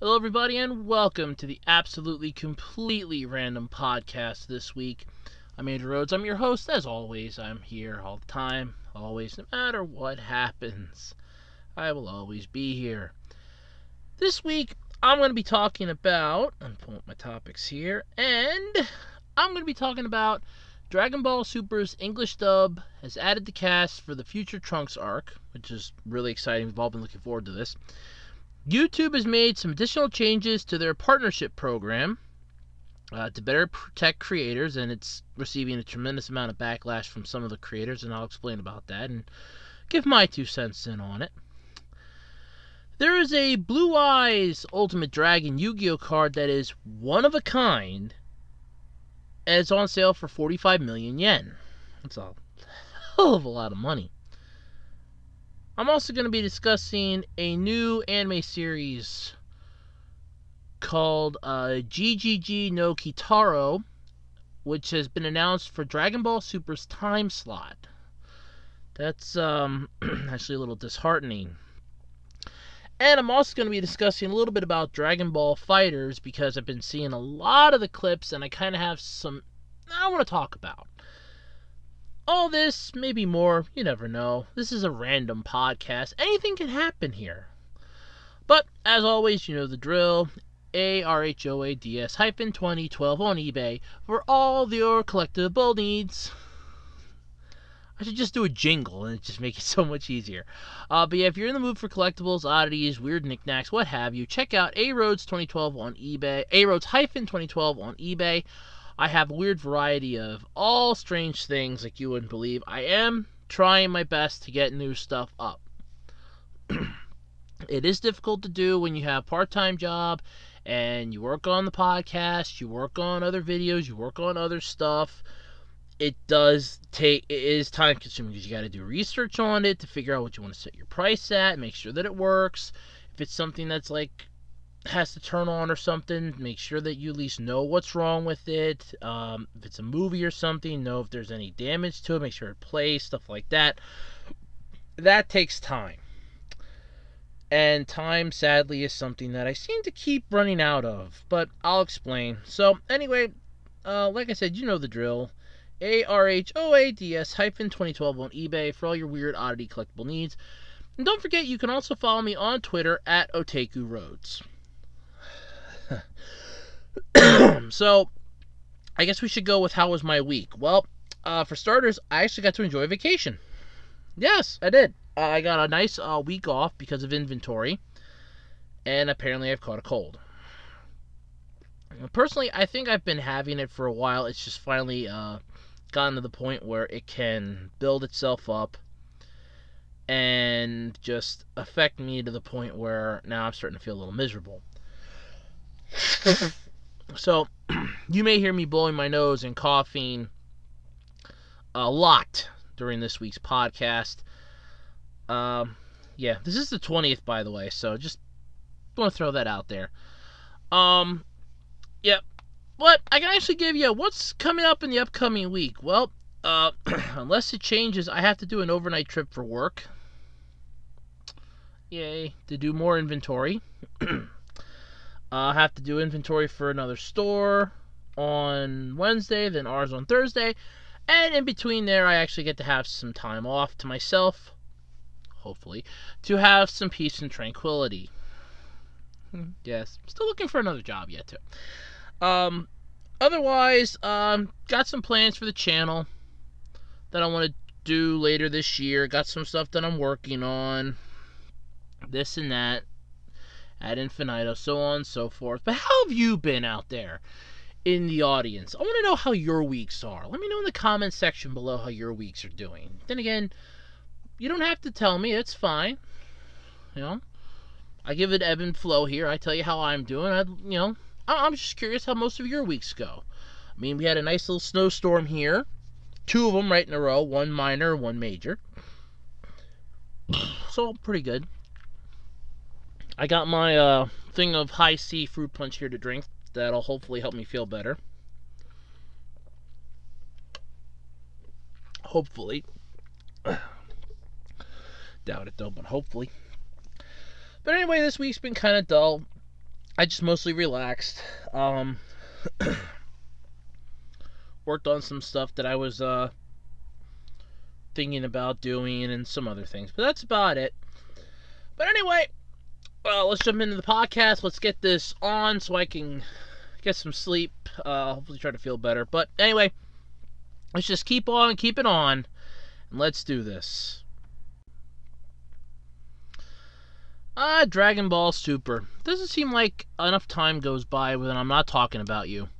Hello, everybody, and welcome to the absolutely completely random podcast this week. I'm Andrew Rhoads. I'm your host. As always, I'm here all the time, always, no matter what happens. I will always be here. This week, I'm going to be talking about, I'm pulling up my topics here, and I'm going to be talking about Dragon Ball Super's English dub has added the cast for the future Trunks arc, which is really exciting. We've all been looking forward to this. YouTube has made some additional changes to their partnership program uh, to better protect creators, and it's receiving a tremendous amount of backlash from some of the creators, and I'll explain about that and give my two cents in on it. There is a Blue Eyes Ultimate Dragon Yu Gi Oh card that is one of a kind, and it's on sale for 45 million yen. That's a hell of a lot of money. I'm also going to be discussing a new anime series called uh, Gegege no Kitaro, which has been announced for Dragon Ball Super's time slot. That's um, actually a little disheartening. And I'm also going to be discussing a little bit about Dragon Ball FighterZ because I've been seeing a lot of the clips and I kind of have some I want to talk about. All this, maybe more, you never know. This is a random podcast. Anything can happen here. But, as always, you know the drill. ARHOADS hyphen 2012 on eBay for all your collectible needs. I should just do a jingle and it just make it so much easier. Uh, but yeah, if you're in the mood for collectibles, oddities, weird knickknacks, what have you, check out A Roads 2012 on eBay. A Roads hyphen 2012 on eBay. I have a weird variety of all strange things like you wouldn't believe. I am trying my best to get new stuff up. it is difficult to do when you have part-time job and you work on the podcast, you work on other videos, you work on other stuff. It does take it is time consuming because you got to do research on it to figure out what you want to set your price at, make sure that it works. If it's something that's like has to turn on or something, make sure that you at least know what's wrong with it. Um, if it's a movie or something, know if there's any damage to it, make sure it plays, stuff like that. That takes time. And time, sadly, is something that I seem to keep running out of, but I'll explain. So, anyway, uh, like I said, you know the drill. A R H O A D S hyphen 2012 on eBay for all your weird oddity collectible needs. And don't forget, you can also follow me on Twitter at Otaku Roads. so, I guess we should go with how was my week. Well, uh, for starters, I actually got to enjoy vacation. Yes, I did. Uh, I got a nice uh, week off because of inventory, and apparently I've caught a cold. Personally, I think I've been having it for a while. It's just finally uh, gotten to the point where it can build itself up and just affect me to the point where now I'm starting to feel a little miserable. so, you may hear me blowing my nose and coughing a lot during this week's podcast. Um, yeah, this is the 20th, by the way, so just want to throw that out there. Um, yep. Yeah, but I can actually give you what's coming up in the upcoming week. Well, uh, unless it changes, I have to do an overnight trip for work. Yay, to do more inventory. I have to do inventory for another store on Wednesday, then ours on Thursday. And in between there, I actually get to have some time off to myself, hopefully, to have some peace and tranquility. Hmm, yes, still looking for another job yet, too. Um, otherwise, um, got some plans for the channel that I want to do later this year. Got some stuff that I'm working on. This and that ad infinitum, so on and so forth. But how have you been out there in the audience? I want to know how your weeks are. Let me know in the comment section below how your weeks are doing. Then again, you don't have to tell me. It's fine. You know, I give it ebb and flow here. I tell you how I'm doing. I, you know, I'm just curious how most of your weeks go. I mean, we had a nice little snowstorm here. Two of them right in a row. One minor, one major. So pretty good. I got my uh, thing of high C fruit punch here to drink. That'll hopefully help me feel better. Hopefully. Doubt it though, but hopefully. But anyway, this week's been kind of dull. I just mostly relaxed. Um, worked on some stuff that I was uh, thinking about doing and some other things, but that's about it. But anyway, well, let's jump into the podcast. Let's get this on so I can get some sleep. Uh, hopefully, try to feel better. But anyway, let's just keep on, keep it on, and let's do this. Ah, Dragon Ball Super. Doesn't seem like enough time goes by when I'm not talking about you.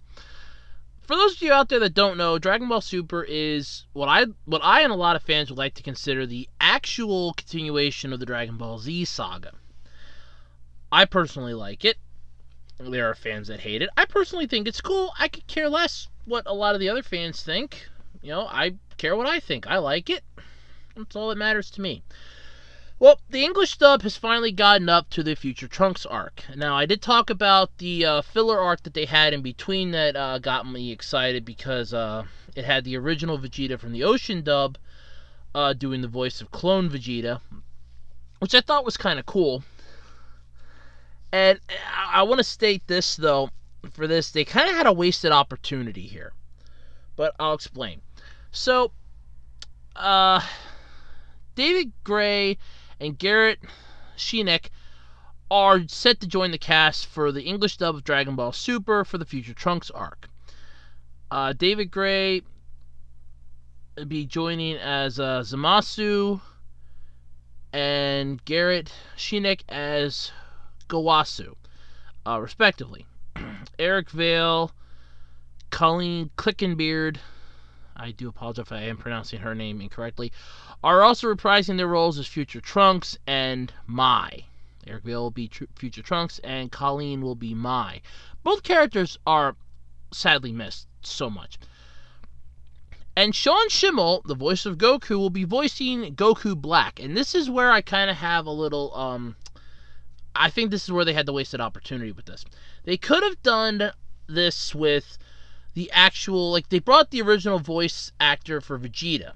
For those of you out there that don't know, Dragon Ball Super is what I what I and a lot of fans would like to consider the actual continuation of the Dragon Ball Z saga. I personally like it. There are fans that hate it. I personally think it's cool. I could care less what a lot of the other fans think. You know, I care what I think. I like it. That's all that matters to me. Well, the English dub has finally gotten up to the Future Trunks arc. Now, I did talk about the uh, filler arc that they had in between that uh, got me excited because uh, it had the original Vegeta from the Ocean dub uh, doing the voice of Clone Vegeta, which I thought was kind of cool. And I, I want to state this, though, for this, they kind of had a wasted opportunity here. But I'll explain. So, uh, David Gray and Garrett Schenck are set to join the cast for the English dub of Dragon Ball Super for the Future Trunks arc. Uh, David Gray will be joining as uh, Zamasu, and Garrett Schenck as Gowasu, uh, respectively. Eric Vale, Colleen Clinkenbeard, I do apologize if I am pronouncing her name incorrectly, are also reprising their roles as Future Trunks and Mai. Eric Vale will be Tr- Future Trunks, and Colleen will be Mai. Both characters are sadly missed so much. And Sean Schemmel, the voice of Goku, will be voicing Goku Black. And this is where I kind of have a little. Um, I think this is where they had the wasted opportunity with this. They could have done this with the actual. Like, they brought the original voice actor for Vegeta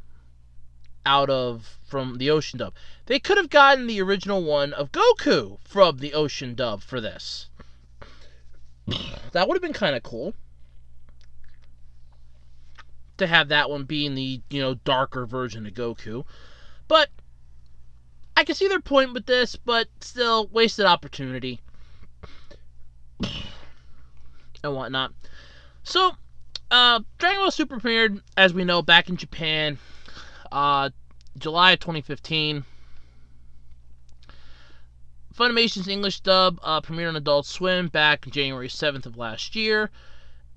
out of from the Ocean dub. They could have gotten the original one of Goku from the Ocean dub for this. That would have been kind of cool to have that one being the, you know, darker version of Goku. But I can see their point with this, but still wasted opportunity and whatnot. So, uh, Dragon Ball Super premiered, as we know, back in Japan uh, July of 2015. Funimation's English dub uh, premiered on Adult Swim back January 7th of last year.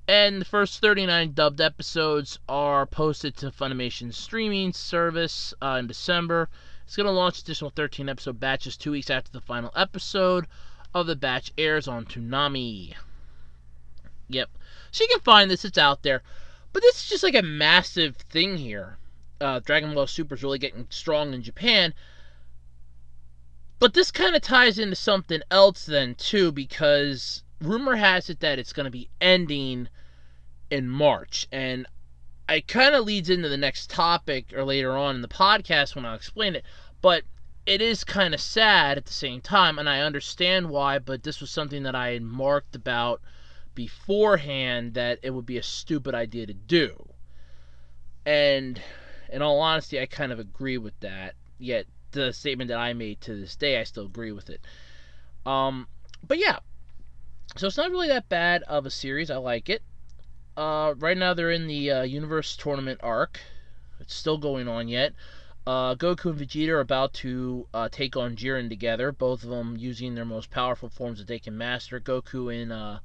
And the first 39 dubbed episodes are posted to Funimation's streaming service uh, in December. It's going to launch additional 13 episode batches two weeks after the final episode of the batch airs on Toonami. Yep. So you can find this, it's out there. But this is just like a massive thing here uh, Dragon Ball Super is really getting strong in Japan. But this kind of ties into something else then too, because rumor has it that it's going to be ending in March, and it kind of leads into the next topic or later on in the podcast when I'll explain it. But it is kind of sad at the same time, and I understand why. But this was something that I had marked about beforehand that it would be a stupid idea to do, and in all honesty, I kind of agree with that. Yet the statement that I made to this day, I still agree with it. Um, but yeah, so it's not really that bad of a series. I like it. Uh, right now they're in the uh, Universe Tournament arc. It's still going on yet. Uh, Goku and Vegeta are about to uh, take on Jiren together, both of them using their most powerful forms that they can master. Goku in uh,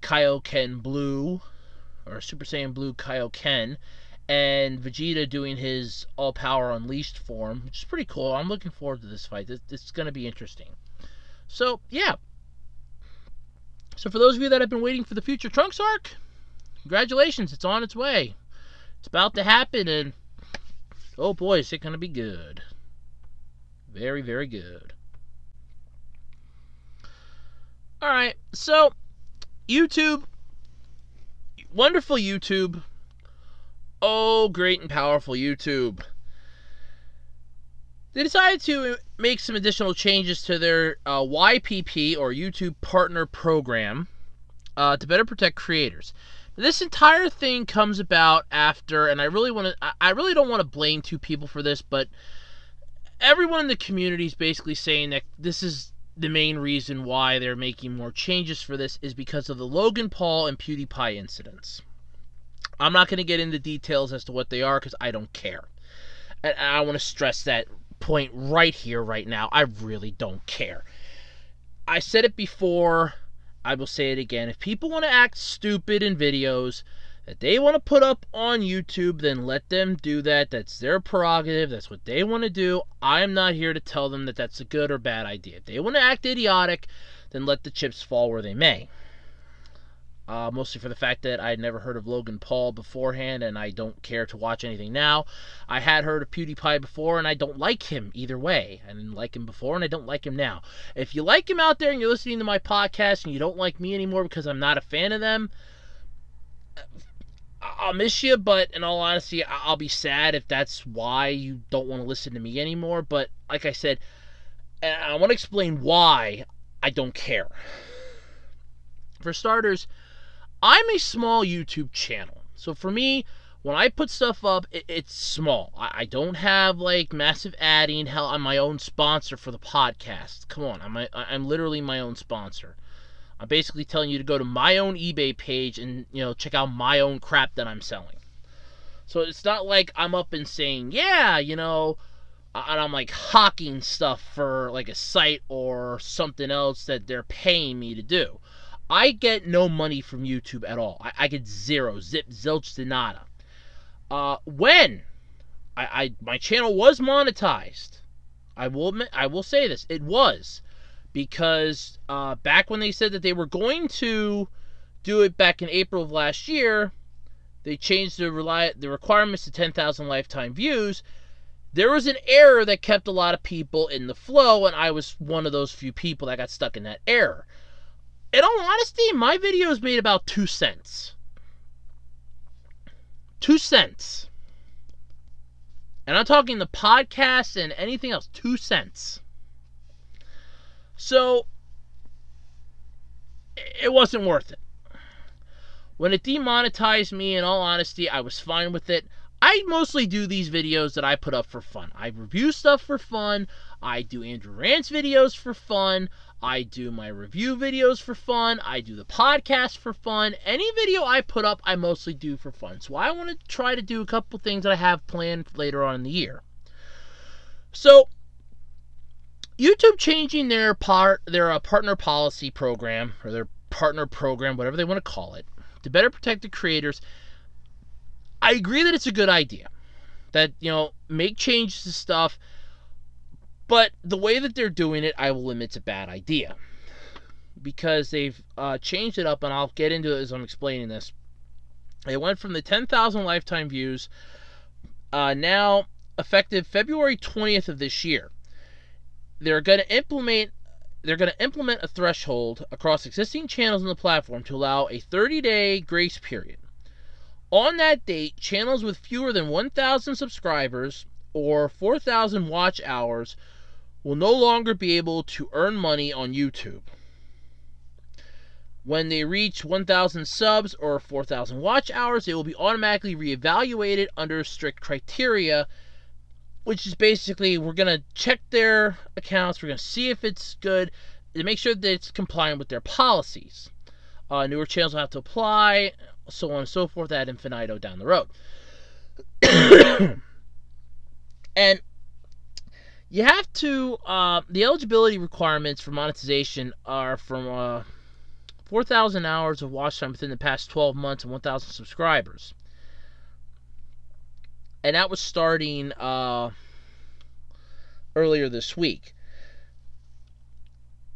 Kaioken Blue, or Super Saiyan Blue Kaioken, and Vegeta doing his all power unleashed form, which is pretty cool. I'm looking forward to this fight. It's going to be interesting. So, yeah. So, for those of you that have been waiting for the future Trunks arc, congratulations, it's on its way. It's about to happen, and oh boy, is it going to be good. Very, very good. Alright, so, YouTube, wonderful YouTube Oh, great and powerful YouTube. They decided to make some additional changes to their uh, YPP or YouTube Partner Program uh, to better protect creators. This entire thing comes about after, and I really want to, I really don't want to blame two people for this, but everyone in the community is basically saying that this is the main reason why they're making more changes for this is because of the Logan Paul and PewDiePie incidents. I'm not going to get into details as to what they are because I don't care. And I want to stress that point right here, right now. I really don't care. I said it before. I will say it again. If people want to act stupid in videos that they want to put up on YouTube, then let them do that. That's their prerogative. That's what they want to do. I am not here to tell them that that's a good or bad idea. If they want to act idiotic, then let the chips fall where they may. Uh, mostly for the fact that I had never heard of Logan Paul beforehand and I don't care to watch anything now. I had heard of PewDiePie before and I don't like him either way. I didn't like him before and I don't like him now. If you like him out there and you're listening to my podcast and you don't like me anymore because I'm not a fan of them, I'll miss you, but in all honesty, I'll be sad if that's why you don't want to listen to me anymore. But like I said, I want to explain why I don't care. For starters, I'm a small YouTube channel. So for me, when I put stuff up, it, it's small. I, I, don't have like massive adding. Hell, I'm my own sponsor for the podcast. Come on, I'm, a, I'm literally my own sponsor. I'm basically telling you to go to my own eBay page and you know check out my own crap that I'm selling. So it's not like I'm up and saying, yeah, you know, and I'm like hawking stuff for like a site or something else that they're paying me to do. I get no money from YouTube at all. I, I get zero, zip, zilch, denada. Uh, when I, I my channel was monetized, I will admit, I will say this, it was because uh, back when they said that they were going to do it back in April of last year, they changed the rely the requirements to 10,000 lifetime views. There was an error that kept a lot of people in the flow, and I was one of those few people that got stuck in that error in all honesty, my videos made about two cents. Two cents. And I'm talking the podcast and anything else, two cents. So, it wasn't worth it. When it demonetized me, in all honesty, I was fine with it. I mostly do these videos that I put up for fun. I review stuff for fun. I do Andrew Rants videos for fun. I do my review videos for fun. I do the podcast for fun. Any video I put up, I mostly do for fun. So I want to try to do a couple things that I have planned later on in the year. So YouTube changing their part their uh, partner policy program or their partner program, whatever they want to call it, to better protect the creators. I agree that it's a good idea. That, you know, make changes to stuff but the way that they're doing it, I will admit it's a bad idea. Because they've uh, changed it up, and I'll get into it as I'm explaining this. It went from the 10,000 lifetime views, uh, now effective February 20th of this year. They're going to implement they're going to implement a threshold across existing channels on the platform to allow a 30-day grace period. On that date, channels with fewer than 1,000 subscribers or 4,000 watch hours will no longer be able to earn money on YouTube. When they reach 1,000 subs or 4,000 watch hours, they will be automatically reevaluated under strict criteria, which is basically we're going to check their accounts, we're going to see if it's good, to make sure that it's compliant with their policies. Uh, newer channels will have to apply, so on and so forth, ad infinito down the road. and you have to uh, the eligibility requirements for monetization are from uh, 4,000 hours of watch time within the past 12 months and 1,000 subscribers. And that was starting uh, earlier this week.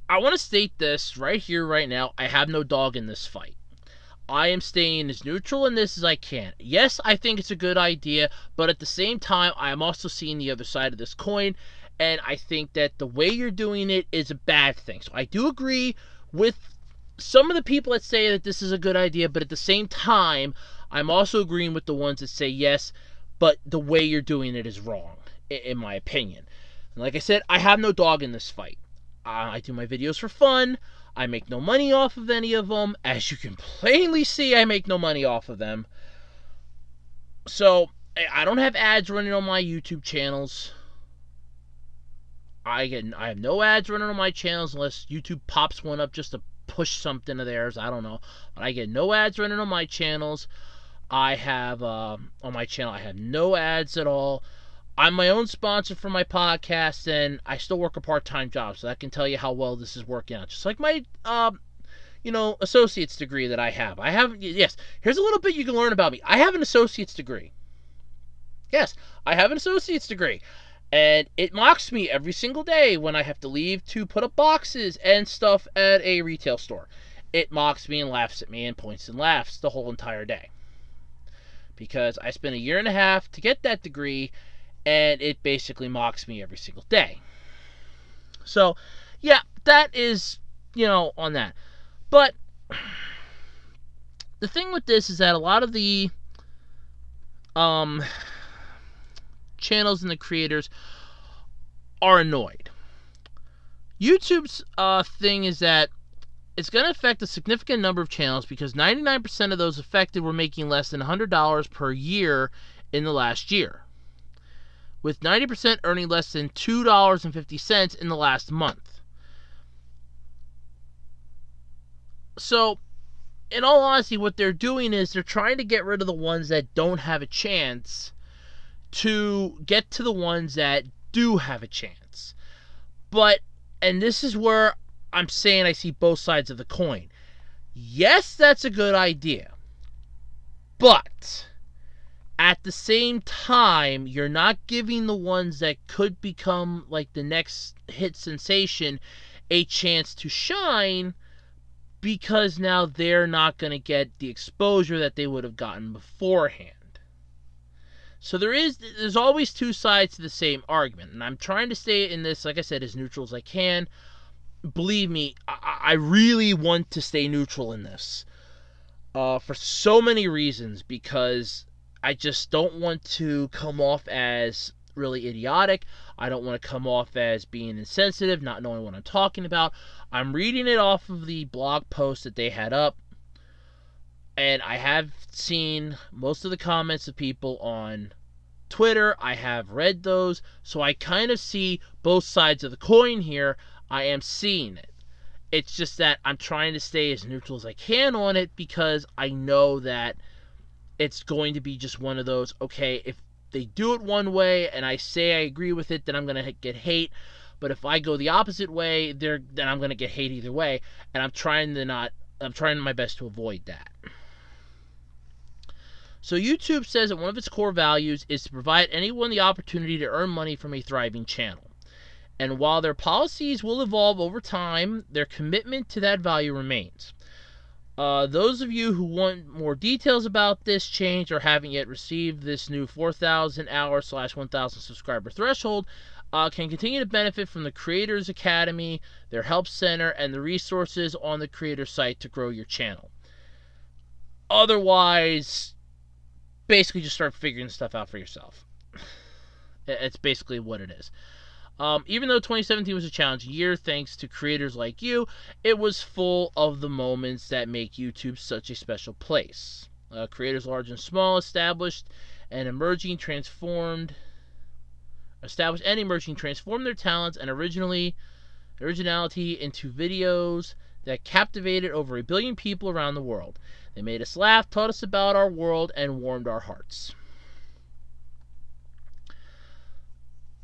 I want to state this right here, right now. I have no dog in this fight. I am staying as neutral in this as I can. Yes, I think it's a good idea, but at the same time, I am also seeing the other side of this coin, and I think that the way you're doing it is a bad thing. So I do agree with some of the people that say that this is a good idea, but at the same time, I'm also agreeing with the ones that say yes, but the way you're doing it is wrong, in my opinion. And like I said, I have no dog in this fight. I do my videos for fun. I make no money off of any of them. As you can plainly see, I make no money off of them. So, I don't have ads running on my YouTube channels. I get I have no ads running on my channels unless YouTube pops one up just to push something of theirs. I don't know. But I get no ads running on my channels. I have uh, on my channel I have no ads at all. I'm my own sponsor for my podcast, and I still work a part-time job, so I can tell you how well this is working out. Just like my, um, you know, associate's degree that I have. I have yes. Here's a little bit you can learn about me. I have an associate's degree. Yes, I have an associate's degree. And it mocks me every single day when I have to leave to put up boxes and stuff at a retail store. It mocks me and laughs at me and points and laughs the whole entire day. Because I spent a year and a half to get that degree, and it basically mocks me every single day. So, yeah, that is, you know, on that. But the thing with this is that a lot of the um channels and the creators are annoyed. YouTube's uh, thing is that it's going to affect a significant number of channels because 99% of those affected were making less than $100 per year in the last year, with 90% earning less than $2.50 in the last month. So, in all honesty, what they're doing is they're trying to get rid of the ones that don't have a chance to get to the ones that do have a chance. But, and this is where I'm saying I see both sides of the coin. Yes, that's a good idea. But, at the same time, you're not giving the ones that could become like the next hit sensation a chance to shine because now they're not going to get the exposure that they would have gotten beforehand. So there is there's always two sides to the same argument, and I'm trying to stay in this, like I said, as neutral as I can. Believe me, I, I really want to stay neutral in this uh, for so many reasons because I just don't want to come off as really idiotic. I don't want to come off as being insensitive, not knowing what I'm talking about. I'm reading it off of the blog post that they had up and I have seen most of the comments of people on Twitter. I have read those, so I kind of see both sides of the coin here. I am seeing it. It's just that I'm trying to stay as neutral as I can on it because I know that it's going to be just one of those, okay, if they do it one way and I say I agree with it, then I'm going to get hate. But if I go the opposite way, then I'm going to get hate either way. And I'm trying to not, I'm trying my best to avoid that. So YouTube says that one of its core values is to provide anyone the opportunity to earn money from a thriving channel. And while their policies will evolve over time, their commitment to that value remains. Uh, those of you who want more details about this change or haven't yet received this new 4,000 hour slash 1,000 subscriber threshold uh, can continue to benefit from the Creators Academy, their help center, and the resources on the creator site to grow your channel. Otherwise, basically just start figuring stuff out for yourself. It's basically what it is. Um, even though 2017 was a challenging year, thanks to creators like you, it was full of the moments that make YouTube such a special place. Uh, creators large and small, established and emerging, transformed, established and emerging, transformed their talents and originally originality into videos that captivated over a billion people around the world. They made us laugh, taught us about our world, and warmed our hearts.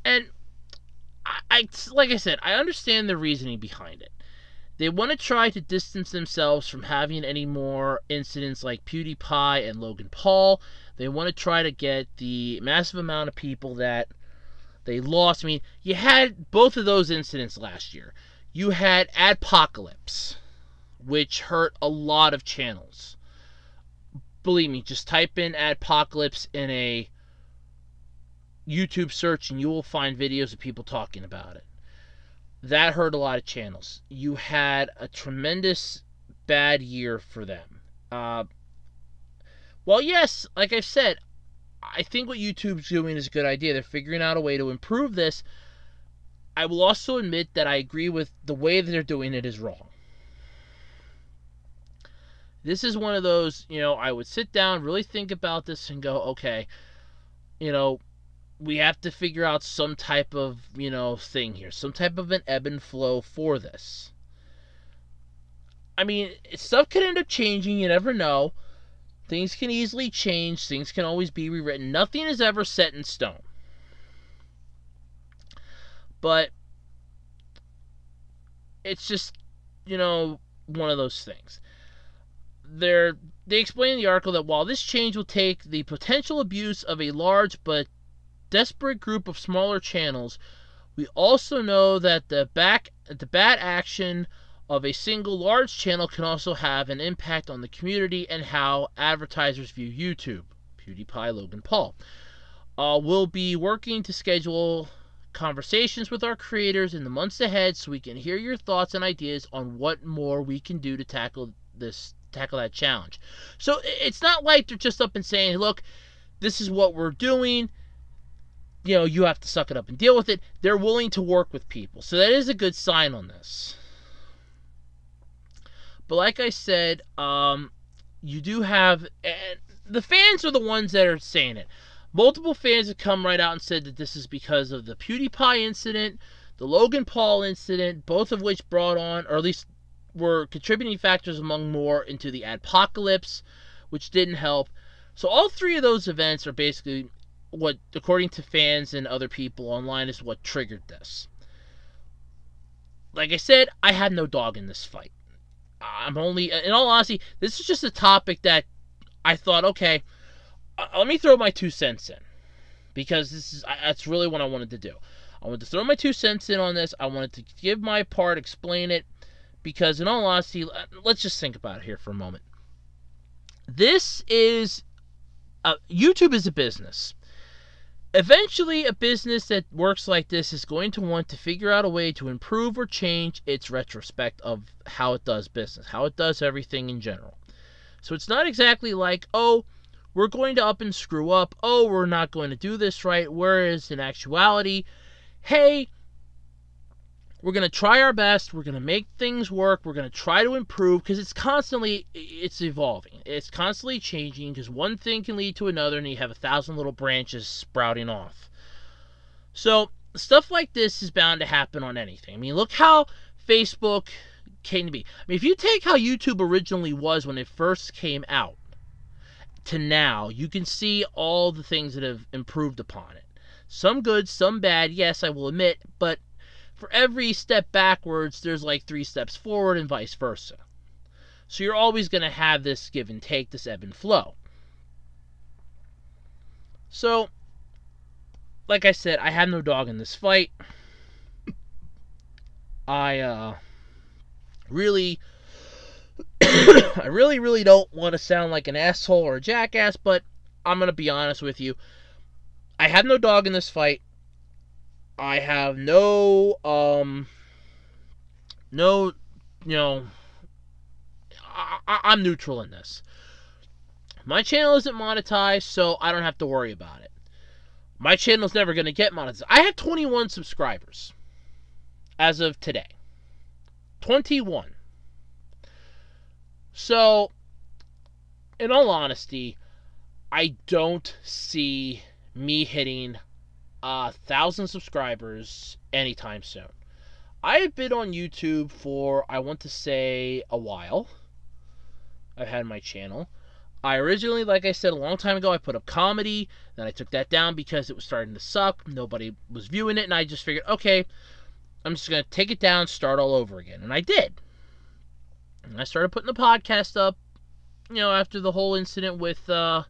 And I, I like I said, I understand the reasoning behind it. They want to try to distance themselves from having any more incidents like PewDiePie and Logan Paul. They want to try to get the massive amount of people that they lost. I mean, you had both of those incidents last year. You had Adpocalypse, which hurt a lot of channels believe me, just type in Adpocalypse in a YouTube search and you will find videos of people talking about it. That hurt a lot of channels. You had a tremendous bad year for them. Uh, well, yes, like I said, I think what YouTube's doing is a good idea. They're figuring out a way to improve this. I will also admit that I agree with the way that they're doing it is wrong. This is one of those, you know, I would sit down, really think about this, and go, okay, you know, we have to figure out some type of, you know, thing here, some type of an ebb and flow for this. I mean, stuff could end up changing, you never know. Things can easily change, things can always be rewritten. Nothing is ever set in stone. But it's just, you know, one of those things. They're, they explain in the article that while this change will take the potential abuse of a large but desperate group of smaller channels, we also know that the back the bad action of a single large channel can also have an impact on the community and how advertisers view YouTube. PewDiePie, Logan Paul. Uh, we'll be working to schedule conversations with our creators in the months ahead so we can hear your thoughts and ideas on what more we can do to tackle this tackle that challenge. So it's not like they're just up and saying, "Look, this is what we're doing." You know, you have to suck it up and deal with it. They're willing to work with people. So that is a good sign on this. But like I said, um, you do have the fans are the ones that are saying it. Multiple fans have come right out and said that this is because of the PewDiePie incident, the Logan Paul incident, both of which brought on, or at least were contributing factors among more into the apocalypse, which didn't help. So all three of those events are basically what, according to fans and other people online, is what triggered this. Like I said, I had no dog in this fight. I'm only, in all honesty, this is just a topic that I thought, okay, uh, let me throw my two cents in because this is that's really what I wanted to do. I wanted to throw my two cents in on this. I wanted to give my part, explain it, because in all honesty, let's just think about it here for a moment. This is uh, YouTube is a business. Eventually, a business that works like this is going to want to figure out a way to improve or change its retrospect of how it does business, how it does everything in general. So it's not exactly like, oh, we're going to up and screw up. Oh, we're not going to do this right. Whereas in actuality, hey, we're going to try our best. We're going to make things work. We're going to try to improve because it's constantly it's evolving. It's constantly changing because one thing can lead to another and you have a thousand little branches sprouting off. So, stuff like this is bound to happen on anything. I mean, look how Facebook came to be. I mean, if you take how YouTube originally was when it first came out, to now, you can see all the things that have improved upon it. Some good, some bad, yes, I will admit, but for every step backwards, there's like three steps forward and vice versa. So you're always going to have this give and take, this ebb and flow. So, like I said, I have no dog in this fight. I uh, really I really, really don't want to sound like an asshole or a jackass, but I'm going to be honest with you. I have no dog in this fight. I have no, um, no, you know, I, am neutral in this. My channel isn't monetized, so I don't have to worry about it. My channel's never going to get monetized. I have 21 subscribers as of today. 21. So, in all honesty, I don't see me hitting a thousand subscribers anytime soon. I have been on YouTube for, I want to say, a while. I've had my channel. I originally, like I said a long time ago, I put up comedy. Then I took that down because it was starting to suck. Nobody was viewing it. And I just figured, okay, I'm just going to take it down, start all over again. And I did. I started putting the podcast up, you know, after the whole incident with uh,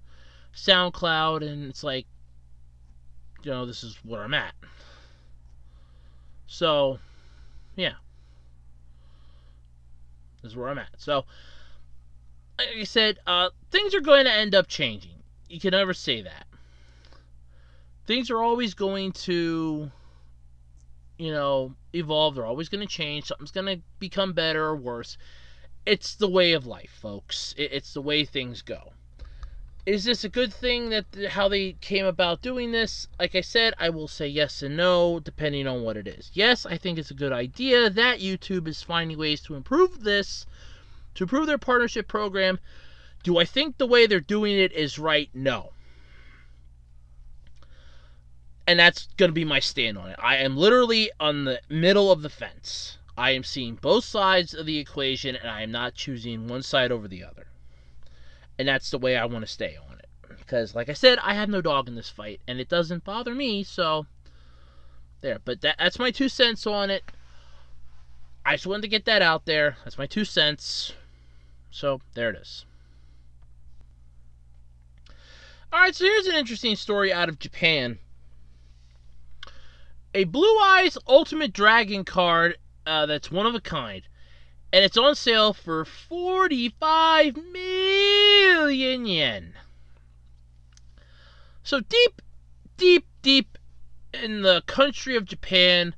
SoundCloud, and it's like, you know, this is where I'm at. So, yeah. This is where I'm at. So, like I said, uh, things are going to end up changing. You can never say that. Things are always going to, you know, evolve. They're always going to change. Something's going to become better or worse it's the way of life, folks. It's the way things go. is this a good thing that how they came about doing this? Like I said, I will say yes and no depending on what it is. Yes, I think it's a good idea that YouTube is finding ways to improve this, to improve their partnership program. Do I think the way they're doing it is right? No. And that's going to be my stand on it. I am literally on the middle of the fence. I am seeing both sides of the equation and I am not choosing one side over the other and that's the way I want to stay on it. Because, like I said, I have no dog in this fight, and it doesn't bother me, so there. But that, that's my two cents on it. I just wanted to get that out there. That's my two cents. So, there it is. Alright, so here's an interesting story out of Japan. A Blue Eyes Ultimate Dragon card uh, that's one of a kind and it's on sale for 45 million yen. So deep, deep, deep in the country of Japan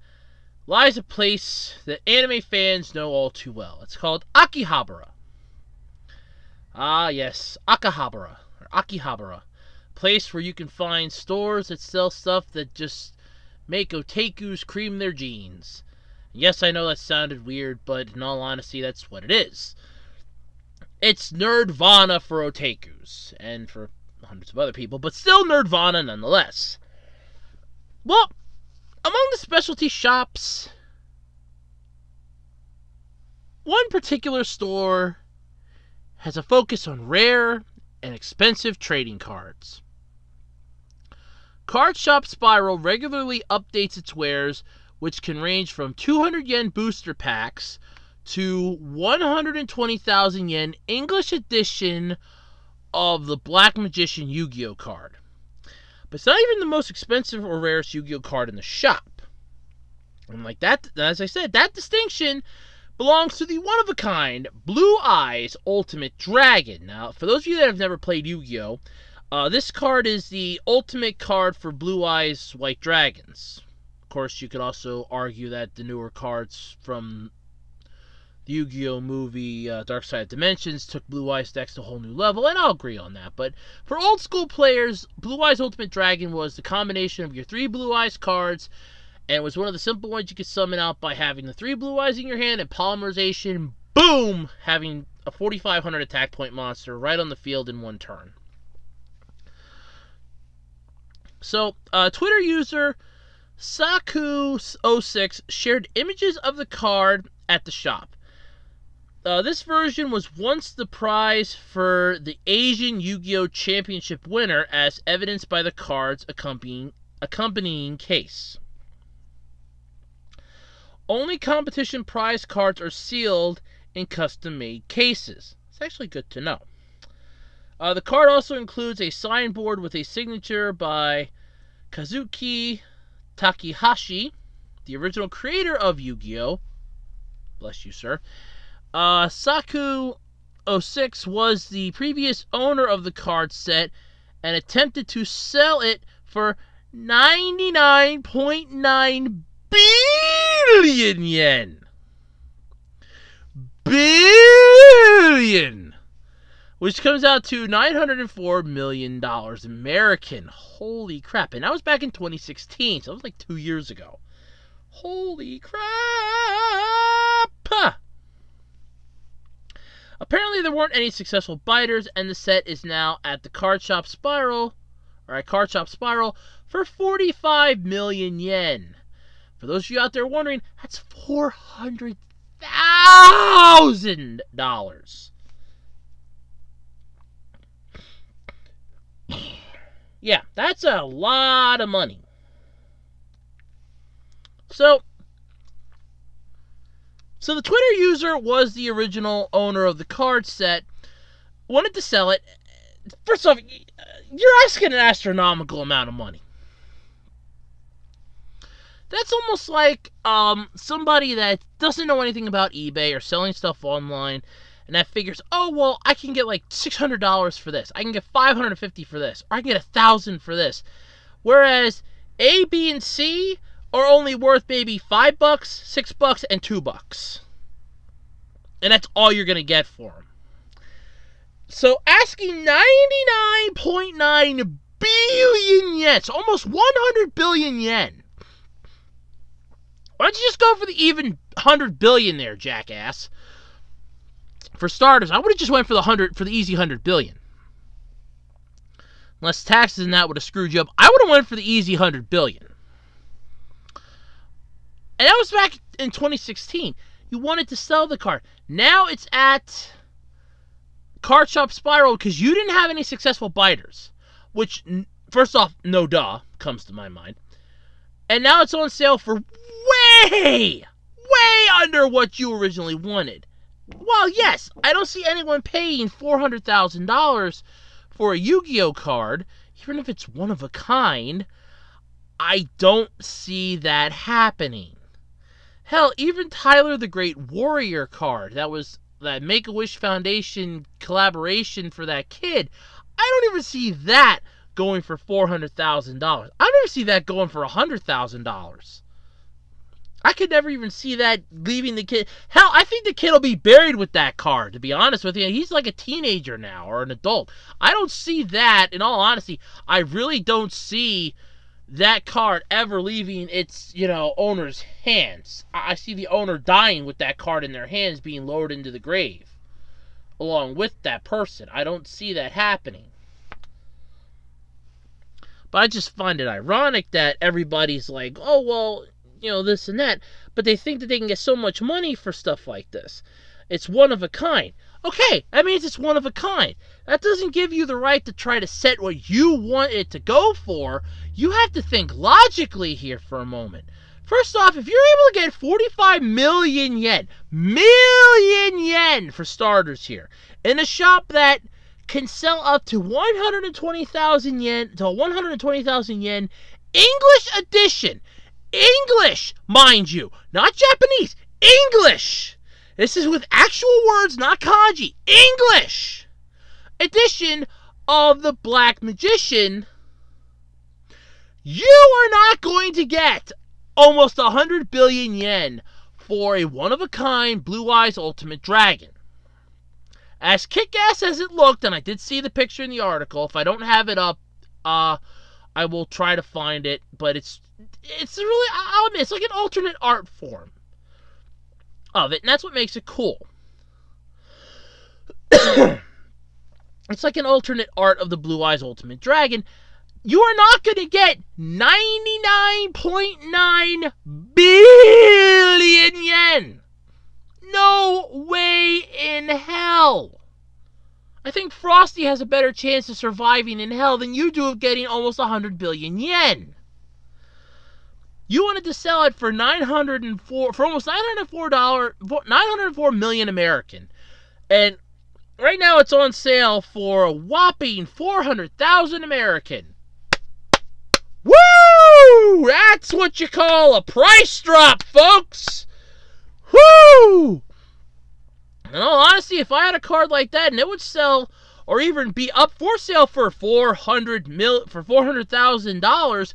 lies a place that anime fans know all too well. It's called Akihabara. Ah, yes, Akihabara or Akihabara, place where you can find stores that sell stuff that just make otakus cream their jeans. Yes, I know that sounded weird, but in all honesty, that's what it is. It's Nerdvana for otakus, and for hundreds of other people, but still Nerdvana nonetheless. Well, among the specialty shops, one particular store has a focus on rare and expensive trading cards. Card Shop Spiral regularly updates its wares which can range from 200 yen booster packs to 120,000 yen English edition of the Black Magician Yu Gi Oh card. But it's not even the most expensive or rarest Yu Gi Oh card in the shop. And like that, as I said, that distinction belongs to the one of a kind Blue Eyes Ultimate Dragon. Now, for those of you that have never played Yu Gi Oh! Uh, this card is the ultimate card for Blue Eyes White Dragons course, you could also argue that the newer cards from the Yu-Gi-Oh movie uh, Dark Side of Dimensions took Blue Eyes decks to a whole new level, and I'll agree on that. But for old school players, Blue Eyes Ultimate Dragon was the combination of your three Blue Eyes cards, and was one of the simple ones you could summon out by having the three Blue Eyes in your hand and polymerization, boom, having a 4,500 attack point monster right on the field in one turn. So, uh, Twitter user Saku06 shared images of the card at the shop. Uh, this version was once the prize for the Asian Yu Gi Oh! Championship winner, as evidenced by the card's accompanying, accompanying case. Only competition prize cards are sealed in custom made cases. It's actually good to know. Uh, the card also includes a signboard with a signature by Kazuki Takahashi, the original creator of Yu Gi Oh! Bless you, sir. Uh, Saku 06 was the previous owner of the card set and attempted to sell it for 99.9 billion yen. Billion! Which comes out to $904 million American. Holy crap. And that was back in 2016, so that was like two years ago. Holy crap! Apparently, there weren't any successful biters, and the set is now at the Card Shop Spiral, or at Card Shop Spiral, for 45 million yen. For those of you out there wondering, that's $400,000. Yeah, that's a lot of money. So, so the Twitter user was the original owner of the card set, wanted to sell it. First off, you're asking an astronomical amount of money. That's almost like um, somebody that doesn't know anything about eBay or selling stuff online and that figures, oh well, I can get like six hundred dollars for this. I can get five hundred and fifty for this, or I can get a thousand for this. Whereas A, B, and C are only worth maybe five bucks, six bucks, and two bucks, and that's all you're gonna get for them. So asking 99.9 billion yen, it's almost 100 billion yen. Why don't you just go for the even 100 billion there, jackass? For starters, I would have just went for the 100 for the easy 100 billion. Less taxes and that would have screwed you up. I would have went for the easy 100 billion. And that was back in 2016. You wanted to sell the car. Now it's at Card Shop Spiral because you didn't have any successful biters. Which, first off, no duh comes to my mind. And now it's on sale for way, way under what you originally wanted. Well, yes, I don't see anyone paying $400,000 for a Yu Gi Oh card, even if it's one of a kind. I don't see that happening. Hell, even Tyler the Great Warrior card, that was that Make a Wish Foundation collaboration for that kid, I don't even see that going for $400,000. I don't even see that going for a $100,000. I could never even see that leaving the kid. Hell, I think the kid will be buried with that card, to be honest with you. He's like a teenager now or an adult. I don't see that, in all honesty. I really don't see that card ever leaving its, you know, owner's hands. I see the owner dying with that card in their hands being lowered into the grave along with that person. I don't see that happening. But I just find it ironic that everybody's like, oh, well, you know, this and that. But they think that they can get so much money for stuff like this. It's one of a kind. Okay, that means it's one of a kind. That doesn't give you the right to try to set what you want it to go for. You have to think logically here for a moment. First off, if you're able to get 45 million yen, million yen for starters here, in a shop that can sell up to 120,000 yen to 120,000 yen English edition. English, mind you, not Japanese. English. This is with actual words, not kanji. English edition of the Black Magician. You are not going to get almost a 100 billion yen for a one of a kind Blue Eyes Ultimate Dragon. As kick ass as it looked, and I did see the picture in the article, if I don't have it up, uh, I will try to find it, but it's it's really I'll admit it's like an alternate art form of it, and that's what makes it cool. it's like an alternate art of the Blue Eyes Ultimate Dragon. You are not going to get 99.9 billion yen. No way in hell. I think Frosty has a better chance of surviving in hell than you do of getting almost 100 billion yen. You wanted to sell it for 904 for almost 904 dollar 904 million American. And right now it's on sale for a whopping 400,000 American. Woo! That's what you call a price drop, folks. Woo! In all honesty, if I had a card like that and it would sell or even be up for sale for 400 mil for $400,000,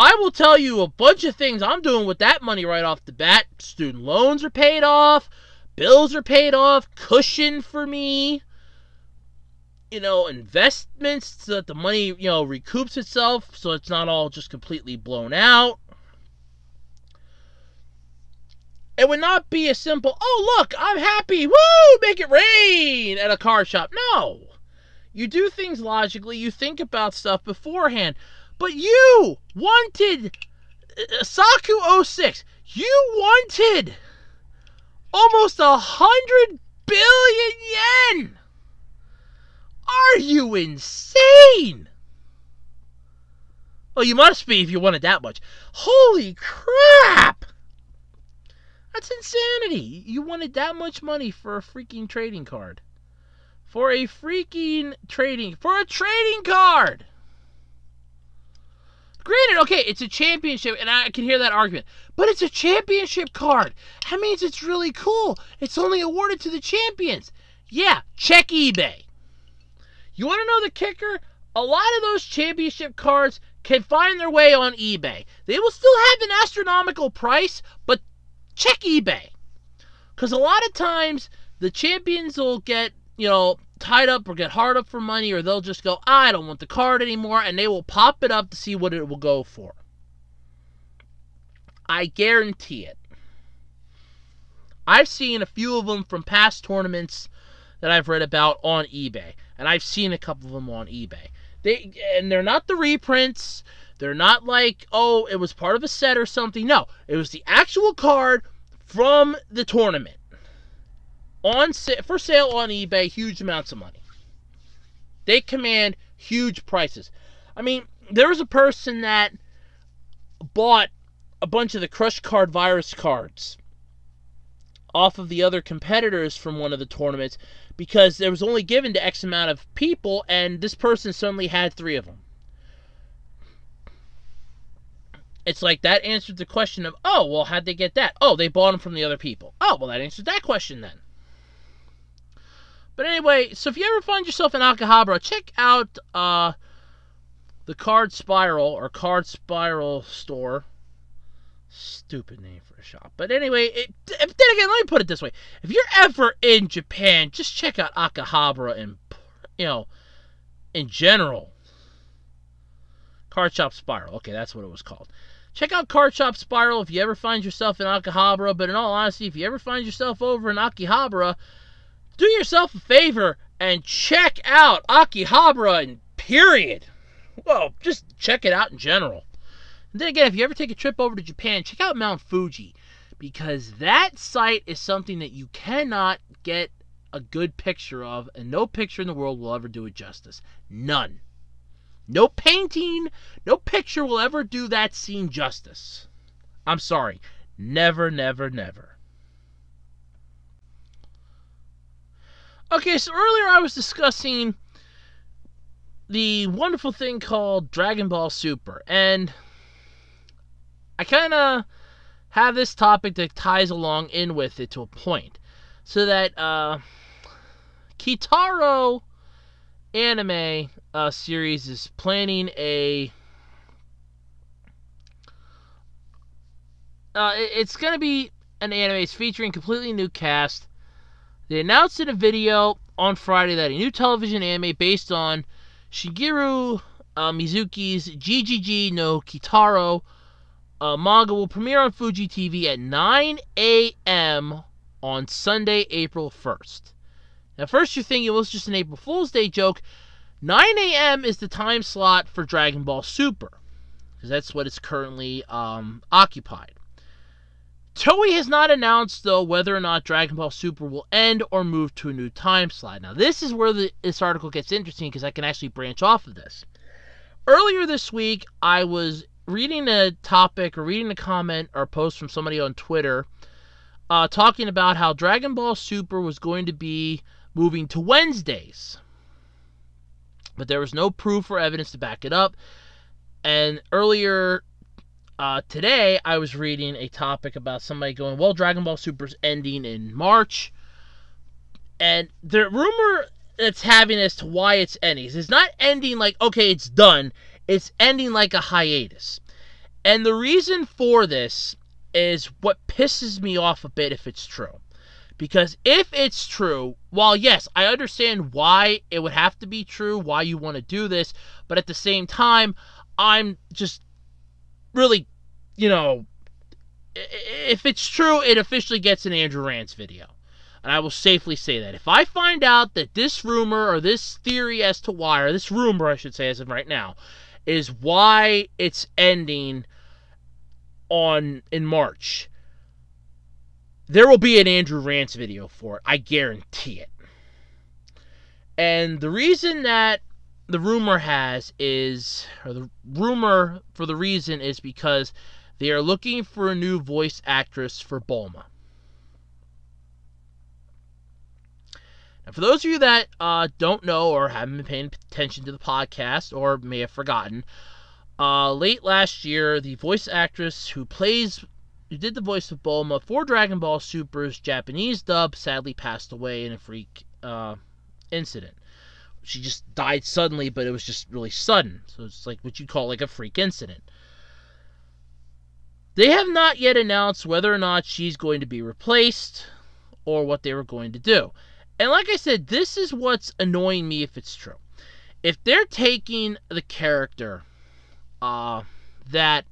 I will tell you a bunch of things I'm doing with that money right off the bat. Student loans are paid off, bills are paid off, cushion for me. You know, investments so that the money, you know, recoups itself so it's not all just completely blown out. It would not be a simple, oh, look, I'm happy, woo, make it rain at a car shop. No. You do things logically, you think about stuff beforehand. But you wanted uh, Saku 06. You wanted almost a hundred billion yen. Are you insane? Well, you must be if you wanted that much. Holy crap! That's insanity. You wanted that much money for a freaking trading card. For a freaking trading for a trading card. Granted, okay, it's a championship, and I can hear that argument, but it's a championship card. That means it's really cool. It's only awarded to the champions. Yeah, check eBay. You want to know the kicker? A lot of those championship cards can find their way on eBay. They will still have an astronomical price, but check eBay. Because a lot of times the champions will get, you know, tied up or get hard up for money, or they'll just go, ah, I don't want the card anymore, and they will pop it up to see what it will go for. I guarantee it. I've seen a few of them from past tournaments that I've read about on eBay, and I've seen a couple of them on eBay. They and they're not the reprints. They're not like, oh, it was part of a set or something. No, it was the actual card from the tournament on for sale on eBay, huge amounts of money. They command huge prices. I mean, there was a person that bought a bunch of the Crush Card Virus cards off of the other competitors from one of the tournaments because it was only given to X amount of people, and this person suddenly had three of them. It's like that answered the question of, oh, well, how'd they get that? Oh, they bought them from the other people. Oh, well, that answered that question then. But anyway, so if you ever find yourself in Akihabara, check out uh, the Card Spiral or Card Spiral store. Stupid name for a shop. But anyway, it, then again, let me put it this way. If you're ever in Japan, just check out Akihabara and, you know, in general. Card Shop Spiral. Okay, that's what it was called. Check out Card Shop Spiral if you ever find yourself in Akihabara. But in all honesty, if you ever find yourself over in Akihabara, do yourself a favor and check out Akihabara and period. Well, just check it out in general. And then again, if you ever take a trip over to Japan, check out Mount Fuji because that site is something that you cannot get a good picture of, and no picture in the world will ever do it justice. None. No painting, no picture will ever do that scene justice. I'm sorry. Never, never, never. Okay, so earlier I was discussing the wonderful thing called Dragon Ball Super, and I kind of have this topic that ties along in with it to a point. So that uh, Kitaro anime uh, series is planning a. Uh, it's going to be an anime. It's featuring completely new cast. They announced in a video on Friday that a new television anime based on Shigeru uh, Mizuki's Gegege no Kitaro uh, manga will premiere on Fuji TV at 9 a.m. on Sunday, April 1st. Now, first you're thinking, well, it's just an April Fool's Day joke. 9 a.m. is the time slot for Dragon Ball Super, because that's what it's currently um, occupied. Toei has not announced, though, whether or not Dragon Ball Super will end or move to a new time slot. Now, this is where the, this article gets interesting because I can actually branch off of this. Earlier this week, I was reading a topic or reading a comment or post from somebody on Twitter uh, talking about how Dragon Ball Super was going to be moving to Wednesdays but there was no proof or evidence to back it up. And earlier uh, today, I was reading a topic about somebody going, well, Dragon Ball Super's ending in March. And the rumor that's having as to why it's ending is not ending like, okay, it's done. It's ending like a hiatus. And the reason for this is what pisses me off a bit if it's true. Because if it's true, while yes, I understand why it would have to be true, why you want to do this, but at the same time, I'm just really, you know, if it's true, it officially gets an Andrew Rance video. And I will safely say that. If I find out that this rumor or this theory as to why, or this rumor, I should say, as of right now, is why it's ending on in March, there will be an Andrew Rance video for it. I guarantee it. And the reason that the rumor has is, or the rumor for the reason is because they are looking for a new voice actress for Bulma. Now, for those of you that uh, don't know or haven't been paying attention to the podcast or may have forgotten, uh, late last year, the voice actress who plays who did the voice of Bulma for Dragon Ball Super's Japanese dub, sadly passed away in a freak uh, incident. She just died suddenly, but it was just really sudden. So it's like what you'd call like a freak incident. They have not yet announced whether or not she's going to be replaced or what they were going to do. And like I said, this is what's annoying me if it's true. If they're taking the character uh, that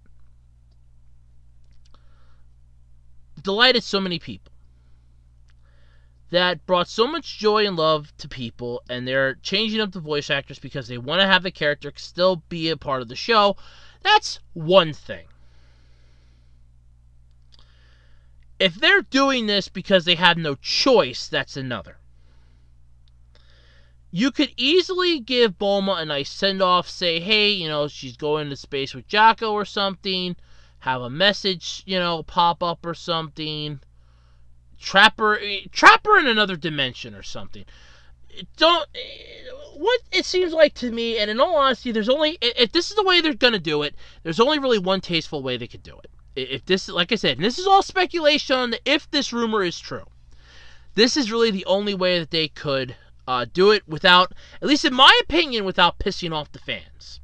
delighted so many people, that brought so much joy and love to people, and they're changing up the voice actors because they want to have the character still be a part of the show, that's one thing. If they're doing this because they have no choice, that's another. You could easily give Bulma a nice send off, say, hey, you know, she's going to space with Jaco or something, have a message, you know, pop up or something, trap her, trap her in another dimension or something. Don't. What it seems like to me, and in all honesty, there's only. If this is the way they're going to do it, there's only really one tasteful way they could do it if this, like I said, and this is all speculation on if this rumor is true. This is really the only way that they could uh, do it without, at least in my opinion, without pissing off the fans.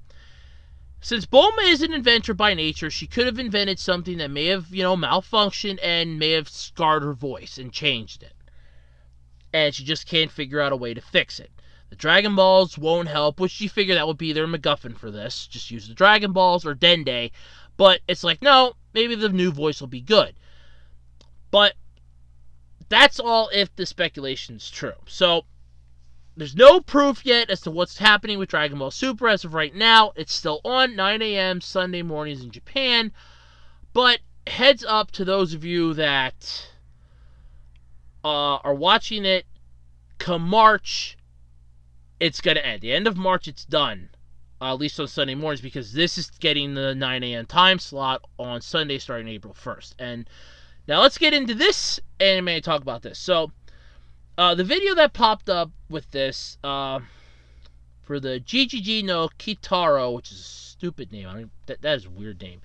Since Bulma is an inventor by nature, she could have invented something that may have, you know, malfunctioned and may have scarred her voice and changed it. And she just can't figure out a way to fix it. The Dragon Balls won't help, which she figured that would be their MacGuffin for this. Just use the Dragon Balls or Dende. But it's like, no, maybe the new voice will be good. But that's all if the speculation's true. So there's no proof yet as to what's happening with Dragon Ball Super as of right now. It's still on 9 a.m. Sunday mornings in Japan. But heads up to those of you that uh, are watching it. Come March, it's going to end. The end of March, it's done uh, at least on Sunday mornings, because this is getting the 9 a.m. time slot on Sunday starting April 1st. And now let's get into this anime and talk about this. So, uh, the video that popped up with this uh, for the Gegege no Kitaro, which is a stupid name. I mean, that, that is a weird name.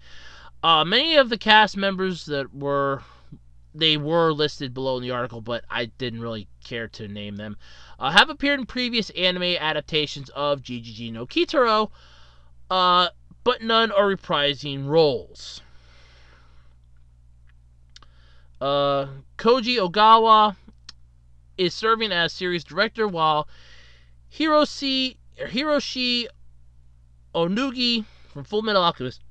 Uh, many of the cast members that were they were listed below in the article, but I didn't really care to name them, uh, have appeared in previous anime adaptations of Gegege no Kitaro, uh, but none are reprising roles. Uh, Koji Ogawa is serving as series director, while Hiroshi, Hiroshi Onogi from Full Metal Alchemist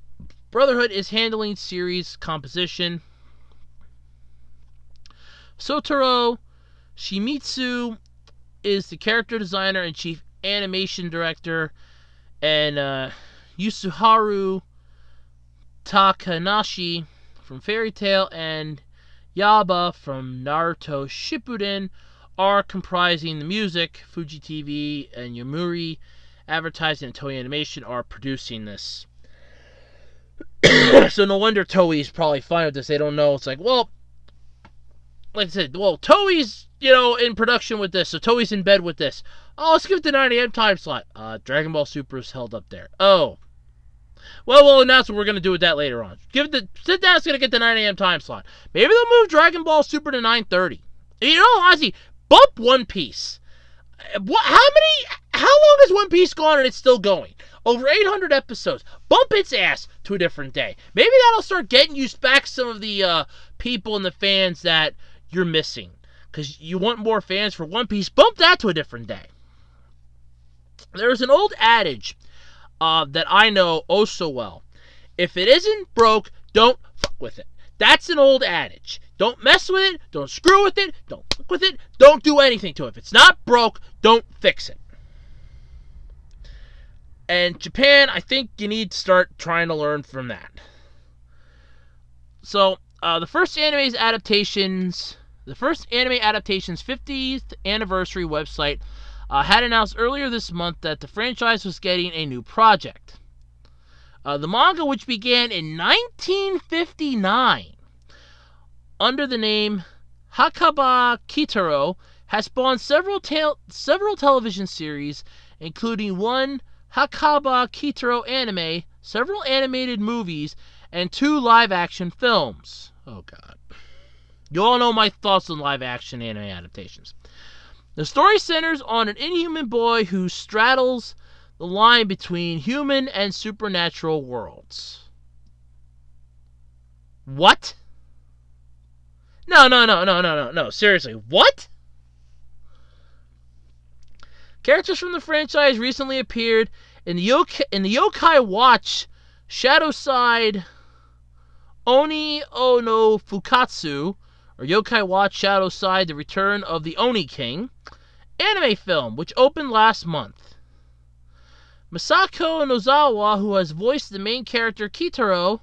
Brotherhood is handling series composition. Sotaro Shimizu is the character designer and chief animation director, and uh, Yasuharu Takanashi from Fairy Tail and Yaiba from Naruto Shippuden are comprising the music. Fuji TV and Yomiuri Advertising and Toei Animation are producing this. so no wonder Toei's probably fine with this. They don't know. It's like, well, like I said, well, Toei's, you know, in production with this, so Toei's in bed with this. Oh, let's give it the 9 a.m. time slot. Uh, Dragon Ball Super is held up there. Oh. Well, we'll announce what we're going to do with that later on. Give it the, sit down, it's going to get the 9 a.m. time slot. Maybe they'll move Dragon Ball Super to 9.30. You know, honestly, bump One Piece. What, how many, how long has One Piece gone and it's still going? Over 800 episodes. Bump its ass to a different day. Maybe that'll start getting you back some of the uh, people and the fans that you're missing. Because you want more fans for One Piece, bump that to a different day. There's an old adage uh, that I know oh so well. If it isn't broke, don't fuck with it. That's an old adage. Don't mess with it. Don't screw with it. Don't fuck with it. Don't do anything to it. If it's not broke, don't fix it. And Japan, I think you need to start trying to learn from that. So, uh, the first anime's adaptations, the first anime adaptation's 50th anniversary website uh, had announced earlier this month that the franchise was getting a new project. Uh, the manga, which began in 1959 under the name Hakaba Kitaro, has spawned several several television series, including one Hakaba Kitaro anime, several animated movies, and two live action films. Oh, God. You all know my thoughts on live action anime adaptations. The story centers on an inhuman boy who straddles the line between human and supernatural worlds. What? No, no, no, no, no, no, no. Seriously, what? Characters from the franchise recently appeared in the Yokai, in the Yokai Watch Shadow Side Oni Ono Fukatsu, or Yokai Watch Shadow Side The Return of the Oni King, anime film, which opened last month. Masako Nozawa, who has voiced the main character Kitaro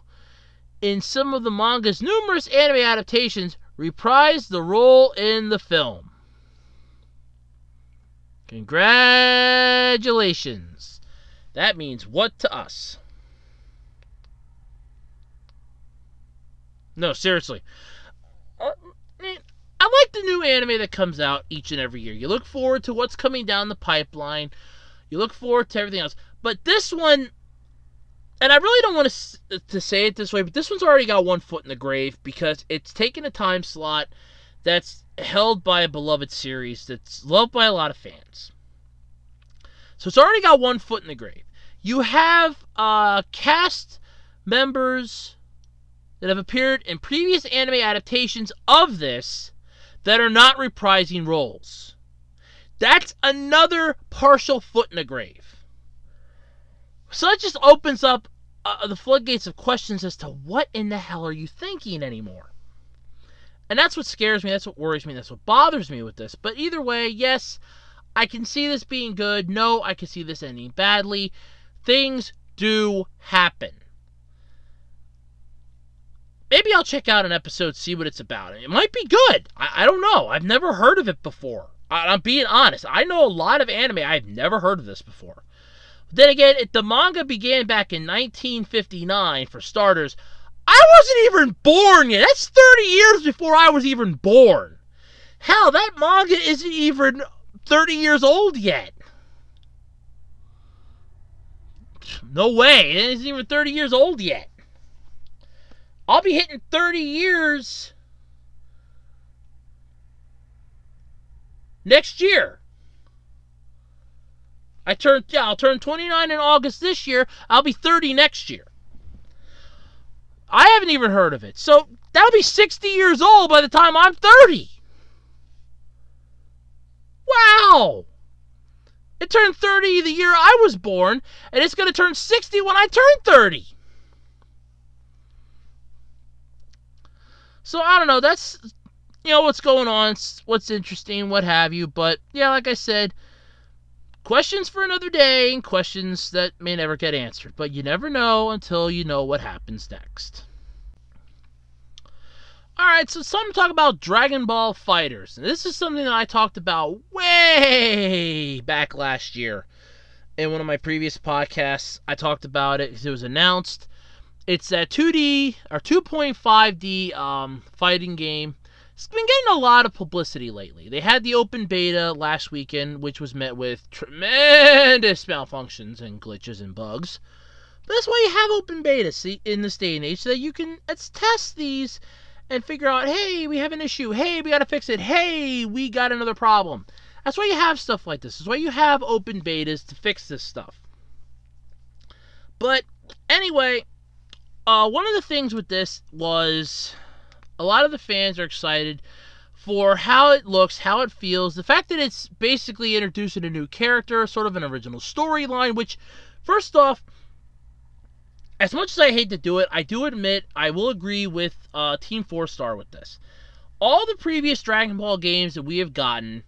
in some of the manga's numerous anime adaptations, reprised the role in the film. Congratulations! That means what to us? No, seriously. Uh, I like the new anime that comes out each and every year. You look forward to what's coming down the pipeline. You look forward to everything else. But this one, and I really don't want to, to say it this way, but this one's already got one foot in the grave because it's taken a time slot that's held by a beloved series that's loved by a lot of fans. So it's already got one foot in the grave. You have uh, cast members that have appeared in previous anime adaptations of this that are not reprising roles. That's another partial foot in the grave. So that just opens up uh, the floodgates of questions as to what in the hell are you thinking anymore? And that's what scares me, that's what worries me, that's what bothers me with this. But either way, yes, I can see this being good. No, I can see this ending badly. Things do happen. Maybe I'll check out an episode, see what it's about. It might be good. I, I don't know. I've never heard of it before. I, I'm being honest. I know a lot of anime. I've never heard of this before. Then again, it, the manga began back in 1959, for starters. I wasn't even born yet. That's 30 years before I was even born. Hell, that manga isn't even 30 years old yet. No way. It isn't even 30 years old yet. I'll be hitting 30 years next year. I turned yeah, I'll turn 29 in August this year. I'll be 30 next year. I haven't even heard of it. So that'll be 60 years old by the time I'm 30. Wow! It turned 30 the year I was born, and it's going to turn 60 when I turn 30. So I don't know. That's you know what's going on, what's interesting, what have you. But yeah, like I said, questions for another day, and questions that may never get answered. But you never know until you know what happens next. Alright, so it's time to talk about Dragon Ball FighterZ. And this is something that I talked about way back last year. In one of my previous podcasts, I talked about it because it was announced. It's a 2D or 2.5D um, fighting game. It's been getting a lot of publicity lately. They had the open beta last weekend, which was met with tremendous malfunctions and glitches and bugs. But that's why you have open beta see, in this day and age, so that you can let's test these and figure out, hey, we have an issue. Hey, we got to fix it. Hey, we got another problem. That's why you have stuff like this. That's why you have open betas to fix this stuff. But anyway, uh, one of the things with this was a lot of the fans are excited for how it looks, how it feels, the fact that it's basically introducing a new character, sort of an original storyline, which, first off, as much as I hate to do it, I do admit I will agree with uh, Team Four Star with this. All the previous Dragon Ball games that we have gotten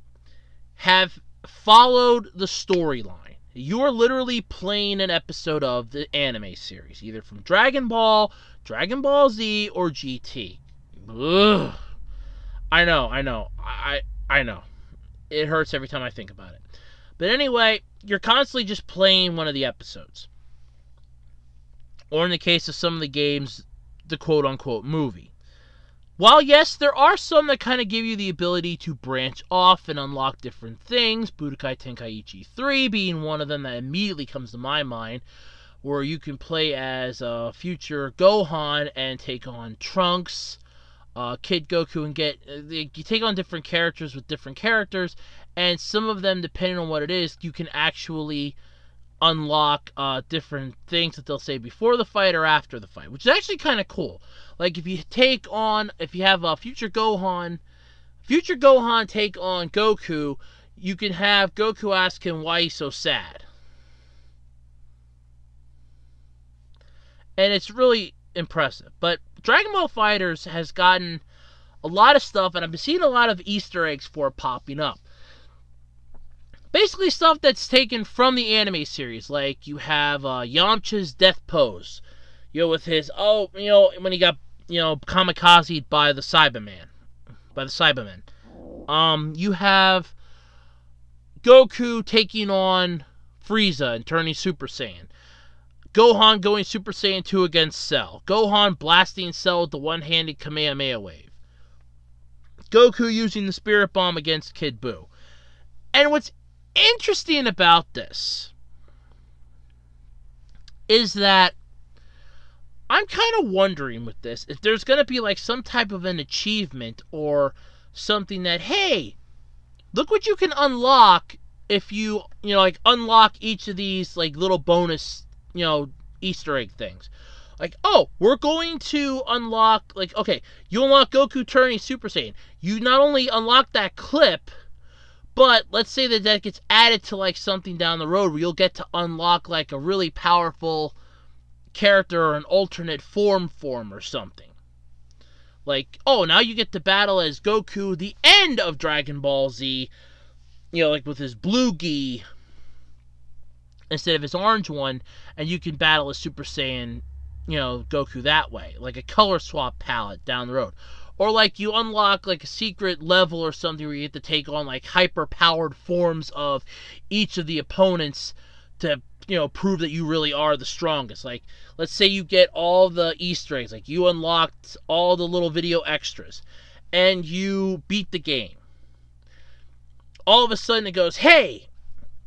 have followed the storyline. You are literally playing an episode of the anime series, either from Dragon Ball, Dragon Ball Z, or GT. Ugh. I know, I know, I I know. It hurts every time I think about it. But anyway, you're constantly just playing one of the episodes or in the case of some of the games, the quote unquote movie. While, yes, there are some that kind of give you the ability to branch off and unlock different things, Budokai Tenkaichi 3 being one of them that immediately comes to my mind, where you can play as a future Gohan and take on Trunks, uh, Kid Goku, and get. Uh, you take on different characters with different characters, and some of them, depending on what it is, you can actually unlock uh, different things that they'll say before the fight or after the fight, which is actually kind of cool. Like if you take on, if you have a future Gohan, future Gohan take on Goku, you can have Goku ask him why he's so sad. And it's really impressive. But Dragon Ball FighterZ has gotten a lot of stuff, and I've been seeing a lot of Easter eggs for popping up. Basically, stuff that's taken from the anime series. Like, you have uh, Yamcha's death pose. You know, with his, oh, you know, when he got, you know, kamikaze by the Saibaman. By the Saibaman. Um, you have Goku taking on Frieza and turning Super Saiyan. Gohan going Super Saiyan 2 against Cell. Gohan blasting Cell with the one-handed Kamehameha wave. Goku using the Spirit Bomb against Kid Buu. And what's interesting about this is that I'm kind of wondering with this if there's going to be like some type of an achievement or something that, hey, look what you can unlock if you, you know, like unlock each of these like little bonus you know, Easter egg things. Like, oh, we're going to unlock, like, okay, you unlock Goku turning Super Saiyan. You not only unlock that clip, but let's say that that gets added to, like, something down the road where you'll get to unlock, like, a really powerful character or an alternate form form or something. Like, oh, now you get to battle as Goku, the end of Dragon Ball Z, you know, like with his blue gi instead of his orange one, and you can battle a Super Saiyan, you know, Goku that way, like a color swap palette down the road. Or like you unlock like a secret level or something where you get to take on like hyper powered forms of each of the opponents to you know prove that you really are the strongest. Like let's say you get all the Easter eggs, like you unlocked all the little video extras, and you beat the game. All of a sudden it goes, hey,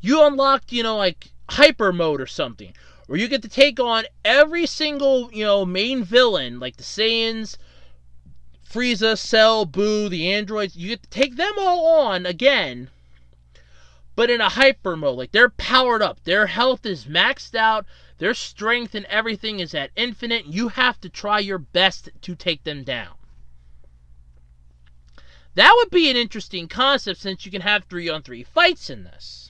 you unlocked, you know, like hyper mode or something, where you get to take on every single, you know, main villain, like the Saiyans, Frieza, Cell, Buu, the androids. You get to take them all on again, but in a hyper mode. Like they're powered up, their health is maxed out, their strength and everything is at infinite. You have to try your best to take them down. That would be an interesting concept since you can have three on three fights in this.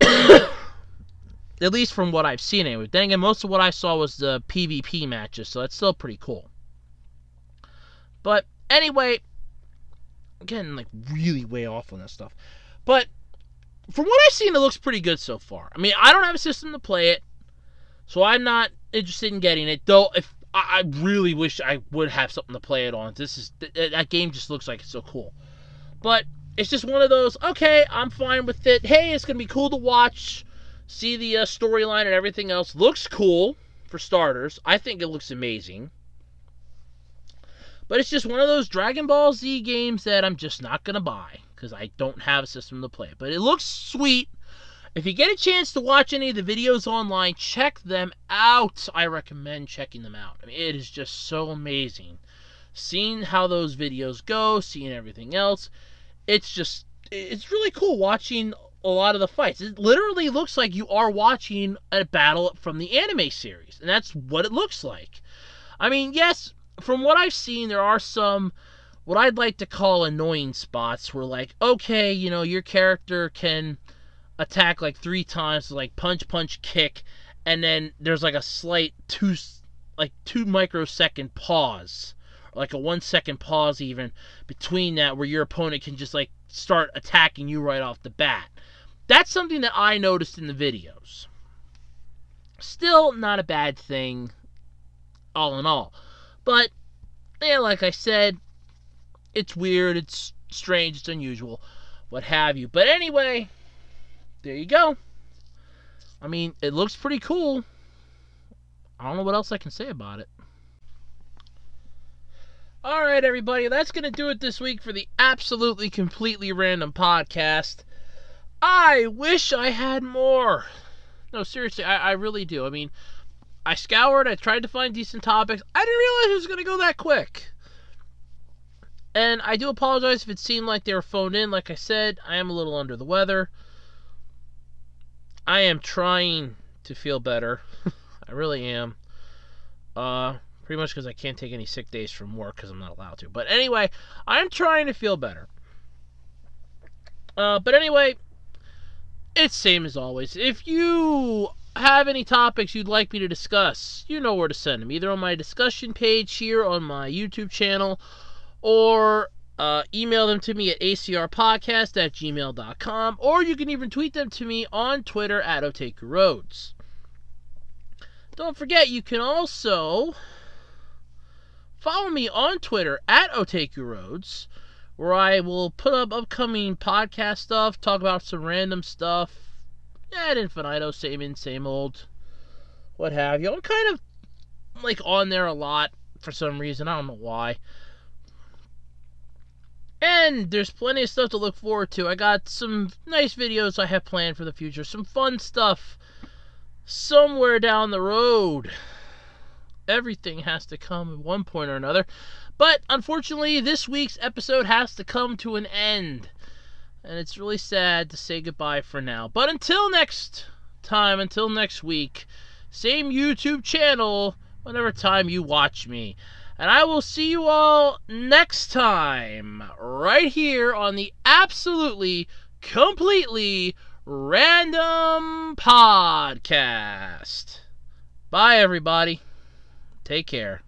At least from what I've seen anyway. Then again, most of what I saw was the PvP matches, so that's still pretty cool. But anyway, again, like really way off on that stuff. But from what I've seen, it looks pretty good so far. I mean, I don't have a system to play it, so I'm not interested in getting it. Though, if I, really wish I would have something to play it on. This is that game just looks like it's so cool. But it's just one of those, okay, I'm fine with it. Hey, it's going to be cool to watch, see the uh, storyline and everything else. Looks cool, for starters. I think it looks amazing. But it's just one of those Dragon Ball Z games that I'm just not going to buy because I don't have a system to play. But it looks sweet. If you get a chance to watch any of the videos online, check them out. I recommend checking them out. I mean, it is just so amazing. Seeing how those videos go, seeing everything else it's just it's really cool watching a lot of the fights. It literally looks like you are watching a battle from the anime series, and that's what it looks like. I mean, yes, from what I've seen, there are some what I'd like to call annoying spots where, like, okay, you know, your character can attack like three times, like punch, punch, kick, and then there's like a slight two, like two microsecond pause like a one second pause even between that where your opponent can just like start attacking you right off the bat. That's something that I noticed in the videos. Still not a bad thing, all in all. But, yeah, like I said, it's weird, it's strange, it's unusual, what have you. But anyway, there you go. I mean, it looks pretty cool. I don't know what else I can say about it. All right, everybody, that's going to do it this week for the absolutely completely random podcast. I wish I had more. No, seriously, I, I really do. I mean, I scoured, I tried to find decent topics. I didn't realize it was going to go that quick. And I do apologize if it seemed like they were phoned in. Like I said, I am a little under the weather. I am trying to feel better. I really am. Uh, Pretty much because I can't take any sick days from work because I'm not allowed to. But anyway, I'm trying to feel better. Uh, but anyway, it's same as always. If you have any topics you'd like me to discuss, you know where to send them. Either on my discussion page here on my YouTube channel or uh, email them to me at acrpodcast at gmail.com, or you can even tweet them to me on Twitter at Otaku Rhoads. Don't forget, you can also follow me on Twitter at Otaku Rhoads, where I will put up upcoming podcast stuff, talk about some random stuff. Yeah, Infinito, same in, same old, what have you. I'm kind of like on there a lot for some reason. I don't know why. And there's plenty of stuff to look forward to. I got some nice videos I have planned for the future, some fun stuff somewhere down the road. Everything has to come at one point or another. But unfortunately, this week's episode has to come to an end. And it's really sad to say goodbye for now. But until next time, until next week, same YouTube channel, whatever time you watch me. And I will see you all next time, right here on the absolutely, completely random podcast. Bye, everybody. Take care.